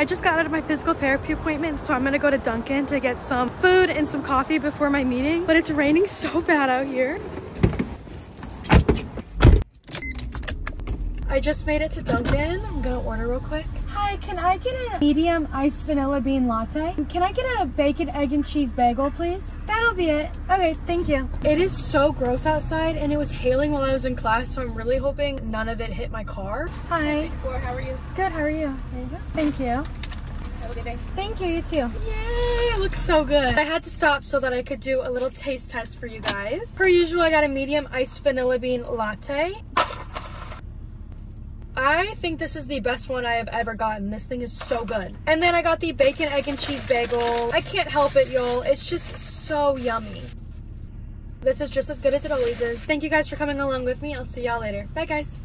I just got out of my physical therapy appointment, so I'm gonna go to Dunkin' to get some food and some coffee before my meeting. But it's raining so bad out here. I just made it to Dunkin'. I'm gonna order real quick. Hi, can I get a medium iced vanilla bean latte? Can I get a bacon, egg, and cheese bagel, please? That'll be it. Okay, thank you. It is so gross outside and it was hailing while I was in class, so I'm really hoping none of it hit my car. Hi. How are you? Good, how are you? There you go. Thank you. Have a good day. Thank you, you too. Yay, it looks so good. I had to stop so that I could do a little taste test for you guys. Per usual, I got a medium iced vanilla bean latte. I think this is the best one I have ever gotten. This thing is so good. And then I got the bacon, egg, and cheese bagel. I can't help it, y'all. It's just so yummy. This is just as good as it always is. Thank you guys for coming along with me. I'll see y'all later. Bye, guys.